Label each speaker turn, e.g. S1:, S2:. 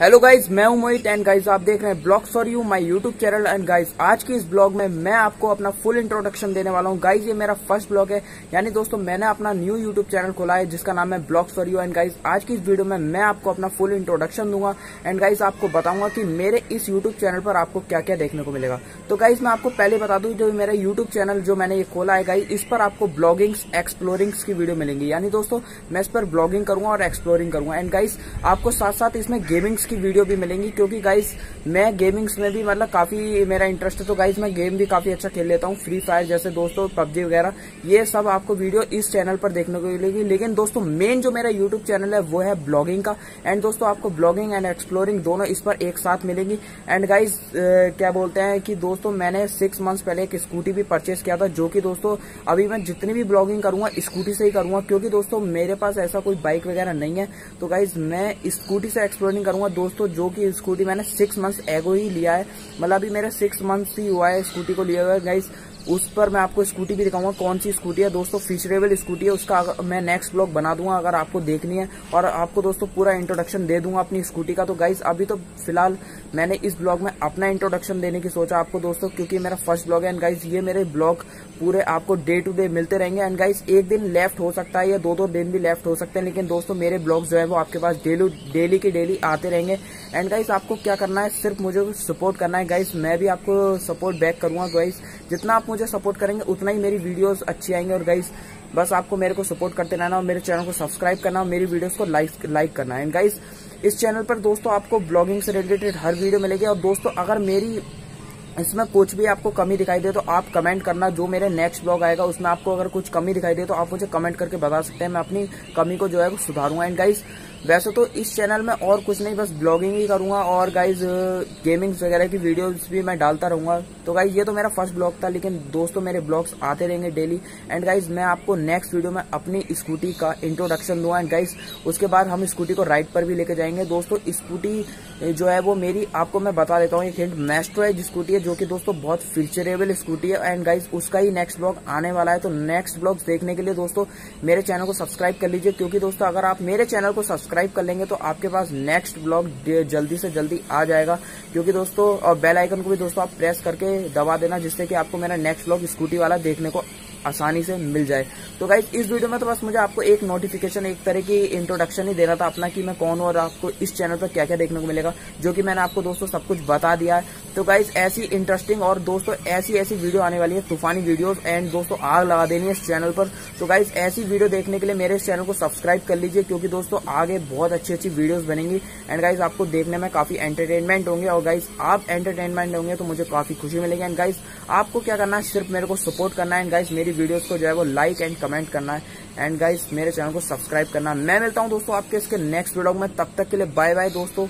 S1: Hello guys मैं हूँ मोहित and guys आप देख रहे हैं blog for you my YouTube channel and guys आज के इस ब्लॉग में मैं आपको अपना फुल इंट्रोडक्शन देने वाला हूँ। गाइज़ ये मेरा फ़र्स्ट ब्लॉग है। यानी दोस्तों, मैंने अपना न्यू यूट्यूब चैनल खोला है, जिसका नाम है blog for you and guys आज की इस वीडियो में मैं आपको अपना फुल इंट्रोडक्शन दूँगा। एंड गाइज़ आपको बताऊँगा कि मेरे इस यूट्यूब चैनल पर आपको क्या क्या देखने को मिलेगा। तो गाइज़ मैं आपको पहले बता दू, जो मेरा यूट्यूब चैनल जो मैंने ये खोला है गाइज़ इस पर आपको ब्लॉगिंग्स एक्सप्लोरिंग्स की वीडियो मिलेंगी। यानी दोस्तों, मैं इस पर ब्लॉगिंग करूँगा और एक्सप्लोरिंग करूँगा। एंड गाइज़ आपको साथ साथ इसमें गेमिंग्स की वीडियो भी मिलेंगी, क्योंकि गाइस मैं गेमिंग्स में भी मतलब काफ़ी मेरा इंटरेस्ट है तो गाइस मैं गेम भी काफ़ी अच्छा खेल लेता हूँ फ्री फायर जैसे दोस्तों पबजी वगैरह, ये सब आपको वीडियो इस चैनल पर देखने को मिलेगी। लेकिन दोस्तों मेन जो मेरा यूट्यूब चैनल है, वो है ब्लॉगिंग का। एंड दोस्तों, आपको ब्लॉगिंग एंड एक्सप्लोरिंग दोनों इस पर एक साथ मिलेंगी। एंड गाइज़ क्या बोलते हैं कि दोस्तों, मैंने सिक्स मंथ्स पहले एक स्कूटी भी परचेस किया था, जो कि दोस्तों, अभी मैं जितनी भी ब्लॉगिंग करूँगा स्कूटी से ही करूँगा, क्योंकि दोस्तों, मेरे पास ऐसा कोई बाइक वगैरह नहीं है। तो गाइज़ मैं स्कूटी से एक्सप्लोरिंग करूँगा दोस्तों, जो कि स्कूटी मैंने सिक्स मंथ्स एगो ही लिया है। मतलब अभी मेरा सिक्स मंथ्स ही हुआ है स्कूटी को लिया हुआ है। गाइस उस पर मैं आपको स्कूटी भी दिखाऊँगा, कौन सी स्कूटी है। दोस्तों फीचरेबल स्कूटी है, उसका मैं नेक्स्ट ब्लॉग बना दूँगा, अगर आपको देखनी है। और आपको दोस्तों पूरा इंट्रोडक्शन दे दूँगा अपनी स्कूटी का। तो गाइज़ अभी तो फ़िलहाल मैंने इस ब्लॉग में अपना इंट्रोडक्शन देने की सोचा आपको, दोस्तों, क्योंकि मेरा फ़र्स्ट ब्लॉग है। एंड गाइज़ ये मेरे ब्लॉग पूरे आपको डे टू डे मिलते रहेंगे। एंड गाइज़ एक दिन लेफ़्ट हो सकता है या दो दो दिन भी लेफ़्ट हो सकते हैं, लेकिन दोस्तों, मेरे ब्लॉग जो है वो आपके पास डेली डेली की डेली आते रहेंगे। एंड गाइज़ आपको क्या करना है, सिर्फ़ मुझे सपोर्ट करना है। गाइज़ मैं भी आपको सपोर्ट बैक करूँगा गाइज़ जितना आप मुझे सपोर्ट करेंगे, उतना ही मेरी वीडियोस अच्छी आएँगे। और गाइज़ बस आपको मेरे को सपोर्ट करते रहना और मेरे चैनल को सब्सक्राइब करना और मेरी वीडियोस को लाइक लाइक करना। एंड गाइज़ इस चैनल पर दोस्तों आपको ब्लॉगिंग से रिलेटेड हर वीडियो मिलेगी। और दोस्तों, अगर मेरी, इसमें कुछ भी आपको कमी दिखाई दे तो आप कमेंट करना। जो मेरे नेक्स्ट ब्लॉग आएगा, उसमें आपको अगर कुछ कमी दिखाई दे तो आप मुझे कमेंट करके बता सकते हैं। मैं अपनी कमी को जो है सुधारूँगा। एंड गाइज़ वैसे तो इस चैनल में और कुछ नहीं, बस ब्लॉगिंग ही करूँगा और गाइज़ गेमिंग्स वगैरह की वीडियोस भी मैं डालता रहूँगा। तो गाइज़ ये तो मेरा फ़र्स्ट ब्लॉग था, लेकिन दोस्तों, मेरे ब्लॉग्स आते रहेंगे डेली एंड गाइज़ मैं आपको नेक्स्ट वीडियो में अपनी स्कूटी का इंट्रोडक्शन दूँगा। एंड गाइज़ उसके बाद हम स्कूटी को राइड पर भी लेके जाएँगे। दोस्तों स्कूटी जो है वो मेरी, आपको मैं बता देता हूँ, एक हिंट मैस्ट्रो स्कूटी है, जो कि दोस्तों बहुत फ्यूचरेबल स्कूटी है। एंड गाइज़ उसका ही नेक्स्ट ब्लॉग आने वाला है। तो नेक्स्ट ब्लॉग देखने के लिए, दोस्तों, मेरे चैनल को सब्सक्राइब कर लीजिए। क्योंकि दोस्तों, अगर आप मेरे चैनल को सब्सक्राइब कर लेंगे तो आपके पास नेक्स्ट ब्लॉग जल्दी से जल्दी आ जाएगा। क्योंकि दोस्तों और बेल आइकन को भी दोस्तों आप प्रेस करके दबा देना, जिससे कि आपको मेरा नेक्स्ट ब्लॉग स्कूटी वाला देखने को आसानी से मिल जाए। तो गाइज़ इस वीडियो में तो बस मुझे आपको एक नोटिफिकेशन एक तरह की इंट्रोडक्शन ही देना था अपना कि मैं कौन हूँ और आपको इस चैनल पर क्या क्या देखने को मिलेगा, जो कि मैंने आपको दोस्तों सब कुछ बता दिया है। तो गाइज़ ऐसी इंटरेस्टिंग और दोस्तों ऐसी ऐसी वीडियो आने वाली है, तूफानी वीडियोस एंड दोस्तों आग लगा देनी है इस चैनल पर। तो गाइज़ ऐसी वीडियो देखने के लिए मेरे इस चैनल को सब्सक्राइब कर लीजिए, क्योंकि दोस्तों आगे बहुत अच्छी अच्छी वीडियोस बनेंगी। एंड गाइज़ आपको देखने में काफ़ी एंटरटेनमेंट होंगे और गाइज़ आप एंटरटेनमेंट होंगे तो मुझे काफ़ी खुशी मिलेगी। एंड गाइज़ आपको क्या करना है, सिर्फ़ मेरे को सपोर्ट करना है। एंड गाइज़ मेरी वीडियोस को जो है वो लाइक एंड कमेंट करना है। एंड गाइस मेरे चैनल को सब्सक्राइब करना। मैं मिलता हूँ दोस्तों आपके इसके नेक्स्ट वीडियो में। तब तक के लिए बाय बाय दोस्तों।